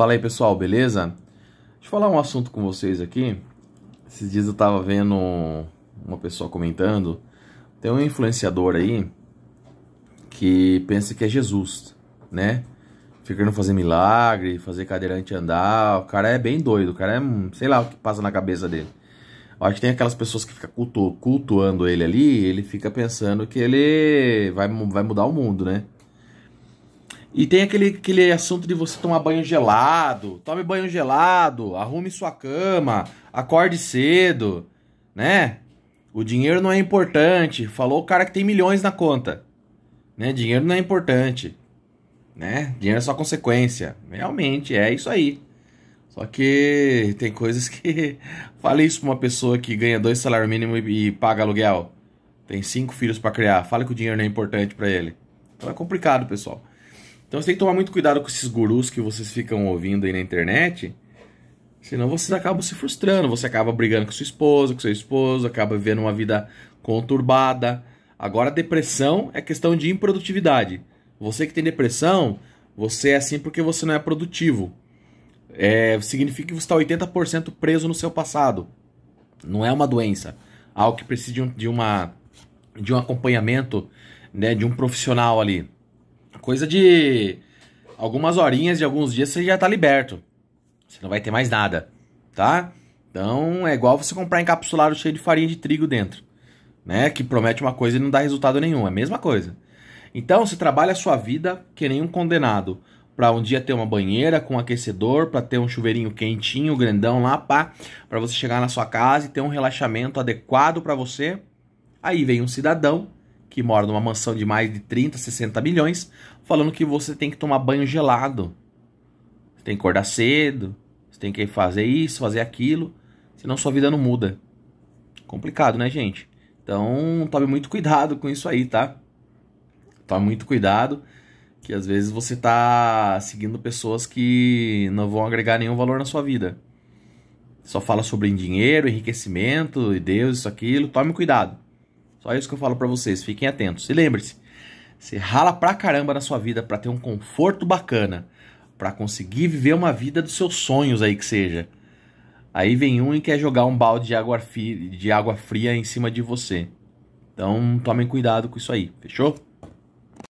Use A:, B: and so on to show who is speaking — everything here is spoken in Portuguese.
A: Fala aí pessoal, beleza? Deixa eu falar um assunto com vocês aqui. Esses dias eu tava vendo uma pessoa comentando. Tem um influenciador aí que pensa que é Jesus, né? Fica querendo fazer milagre, fazer cadeirante andar. O cara é bem doido, o cara é, sei lá o que passa na cabeça dele. Eu acho que tem aquelas pessoas que ficam cultu cultuando ele ali, ele fica pensando que ele vai, vai mudar o mundo, né? E tem aquele, aquele assunto de você tomar banho gelado. Tome banho gelado, arrume sua cama, acorde cedo, né? O dinheiro não é importante. Falou o cara que tem milhões na conta. Né? Dinheiro não é importante. Né? Dinheiro é só consequência. Realmente, é isso aí. Só que tem coisas que. Fale isso pra uma pessoa que ganha dois salários mínimos e paga aluguel. Tem cinco filhos para criar. Fale que o dinheiro não é importante para ele. Então é complicado, pessoal. Então você tem que tomar muito cuidado com esses gurus que vocês ficam ouvindo aí na internet. Senão vocês acabam se frustrando, você acaba brigando com sua esposa, com seu esposo, acaba vivendo uma vida conturbada. Agora, depressão é questão de improdutividade. Você que tem depressão, você é assim porque você não é produtivo. É, significa que você está 80% preso no seu passado. Não é uma doença. Algo que precisa de, um, de, uma, de um acompanhamento né, de um profissional ali. Coisa de algumas horinhas, de alguns dias, você já tá liberto. Você não vai ter mais nada, tá? Então é igual você comprar encapsulado cheio de farinha de trigo dentro, né? Que promete uma coisa e não dá resultado nenhum. É a mesma coisa. Então você trabalha a sua vida que nem um condenado. Pra um dia ter uma banheira com aquecedor, para ter um chuveirinho quentinho, grandão lá, pá, para você chegar na sua casa e ter um relaxamento adequado para você. Aí vem um cidadão que mora numa mansão de mais de 30, 60 milhões, falando que você tem que tomar banho gelado. Você tem que acordar cedo, você tem que fazer isso, fazer aquilo, senão sua vida não muda. Complicado, né, gente? Então, tome muito cuidado com isso aí, tá? Tome muito cuidado, que às vezes você tá seguindo pessoas que não vão agregar nenhum valor na sua vida. Só fala sobre dinheiro, enriquecimento, e Deus, isso, aquilo. Tome cuidado. Só isso que eu falo para vocês, fiquem atentos. E lembre-se, você rala pra caramba na sua vida para ter um conforto bacana, para conseguir viver uma vida dos seus sonhos aí que seja. Aí vem um e quer jogar um balde de água, de água fria em cima de você. Então tomem cuidado com isso aí, fechou?